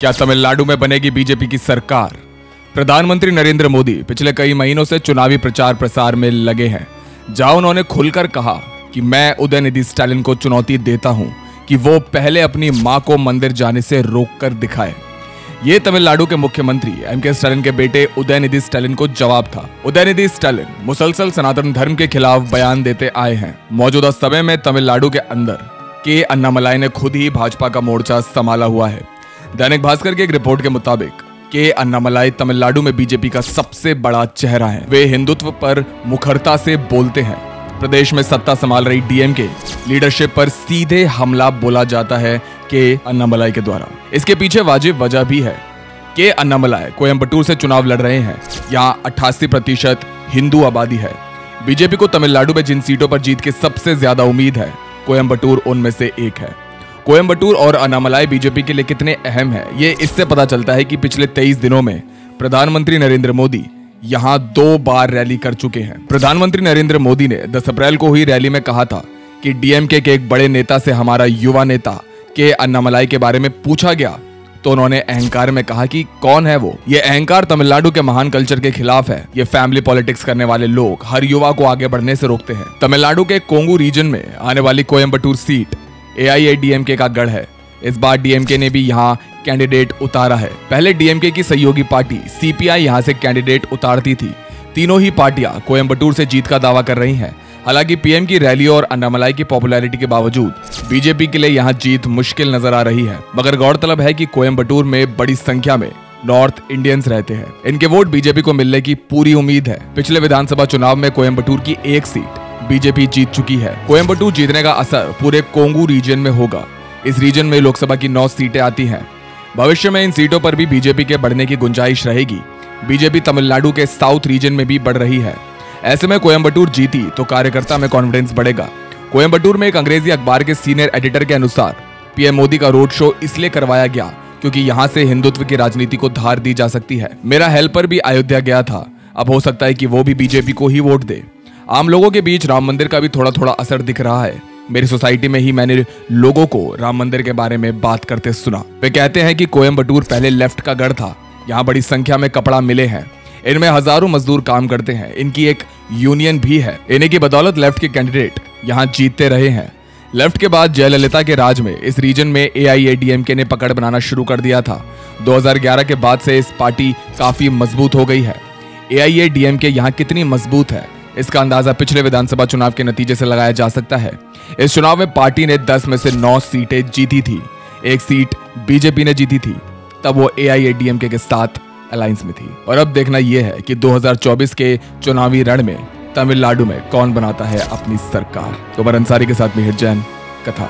क्या तमिलनाडु में बनेगी बीजेपी की सरकार? प्रधानमंत्री नरेंद्र मोदी पिछले कई महीनों से चुनावी प्रचार प्रसार में लगे हैं। जहाँ उन्होंने खुलकर कहा कि मैं उदयनिधि स्टालिन को चुनौती देता हूँ कि वो पहले अपनी माँ को मंदिर जाने से रोक कर दिखाए। ये तमिलनाडु के मुख्यमंत्री एम के स्टालिन के बेटे उदयनिधि स्टालिन को जवाब था। उदयनिधि स्टालिन मुसलसल सनातन धर्म के खिलाफ बयान देते आए हैं। मौजूदा समय में तमिलनाडु के अंदर के अन्नामलाई ने खुद ही भाजपा का मोर्चा संभाला हुआ है। दैनिक भास्कर की एक रिपोर्ट के मुताबिक, के अन्नामलाई तमिलनाडु में बीजेपी का सबसे बड़ा चेहरा है। वे हिंदुत्व पर मुखरता से बोलते हैं। प्रदेश में सत्ता संभाल रही डीएम के लीडरशिप पर सीधे हमला बोला जाता है के अन्नामलाई के द्वारा। इसके पीछे वाजिब वजह भी है के अन्नामलाई कोयम्बटूर से चुनाव लड़ रहे हैं। यहाँ अट्ठासी प्रतिशत हिंदू आबादी है। बीजेपी को तमिलनाडु में जिन सीटों पर जीत की सबसे ज़्यादा उम्मीद है कोयम्बटूर उनमें से एक है। कोयम्बटूर और अनामलाई बीजेपी के लिए कितने अहम है? ये इससे पता चलता है कि पिछले तेईस दिनों में प्रधानमंत्री नरेंद्र मोदी यहाँ दो बार रैली कर चुके हैं। प्रधानमंत्री नरेंद्र मोदी ने 10 अप्रैल को हुई रैली में कहा था कि डीएमके के एक बड़े नेता से हमारा युवा नेता के अन्नामलाई के बारे में पूछा गया तो उन्होंने अहंकार में कहा कि कौन है वो? ये अहंकार तमिलनाडु के महान कल्चर के खिलाफ है। ये फैमिली पॉलिटिक्स करने वाले लोग हर युवा को आगे बढ़ने से रोकते हैं। तमिलनाडु के कोंगू रीजन में आने वाली कोयम्बटूर सीट एआईएडीएमके का गढ़ है। इस बार डीएमके ने भी यहाँ कैंडिडेट उतारा है। पहले डीएमके की सहयोगी पार्टी सीपीआई यहाँ से कैंडिडेट उतारती थी। तीनों ही पार्टियाँ कोयम्बटूर से जीत का दावा कर रही हैं। हालाँकि पीएम की रैली और अन्नामलाई की पॉपुलैरिटी के बावजूद बीजेपी के लिए यहाँ जीत मुश्किल नज़र आ रही है। मगर गौरतलब है कि कोयम्बटूर में बड़ी संख्या में नॉर्थ इंडियंस रहते हैं। इनके वोट बीजेपी को मिलने की पूरी उम्मीद है। पिछले विधानसभा चुनाव में कोयम्बटूर की एक सीट बीजेपी जीत चुकी है। कोयम्बटूर जीतने का असर पूरे कोंगू रीजन में होगा। इस रीजन में लोकसभा की नौ सीटें आती हैं। भविष्य में इन सीटों पर भी बीजेपी के बढ़ने की गुंजाइश रहेगी। बीजेपी तमिलनाडु के साउथ रीजन में भी बढ़ रही है। ऐसे में कोयम्बटूर जीती तो कार्यकर्ता में कॉन्फिडेंस बढ़ेगा। कोयम्बटूर में एक अंग्रेज़ी अखबार के सीनियर एडिटर के अनुसार पीएम मोदी का रोड शो इसलिए करवाया गया क्योंकि यहाँ से हिंदुत्व की राजनीति को धार दी जा सकती है। मेरा हेल्पर भी अयोध्या गया था। अब हो सकता है कि वो भी बीजेपी को ही वोट दे। आम लोगों के बीच राम मंदिर का भी थोड़ा थोड़ा असर दिख रहा है। मेरी सोसाइटी में ही मैंने लोगों को राम मंदिर के बारे में बात करते सुना। वे कहते हैं कि कोयम्बटूर पहले लेफ़्ट का गढ़ था। यहाँ बड़ी संख्या में कपड़ा मिले हैं। इनमें हज़ारों मजदूर काम करते हैं। इनकी एक यूनियन भी है। इन्हीं की बदौलत लेफ़्ट के कैंडिडेट यहाँ जीतते रहे हैं। लेफ़्ट के बाद जयललिता के राज में इस रीजन में ए ने पकड़ बनाना शुरू कर दिया था। 2011 के बाद से इस पार्टी काफ़ी मज़बूत हो गई है। ए आई ए डी एम के यहाँ कितनी मज़बूत है? इसका अंदाज़ा पिछले विधानसभा चुनाव के नतीजे से लगाया जा सकता है। इस चुनाव में पार्टी ने 10 में से 9 सीटें जीती थी। एक सीट बीजेपी ने जीती थी। तब वो ए आई के साथ अलायंस में थी। और अब देखना यह है कि 2024 के चुनावी रण में तमिलनाडु में कौन बनाता है अपनी सरकार। तो अंसारी के साथ मिहिर जैन, कथा।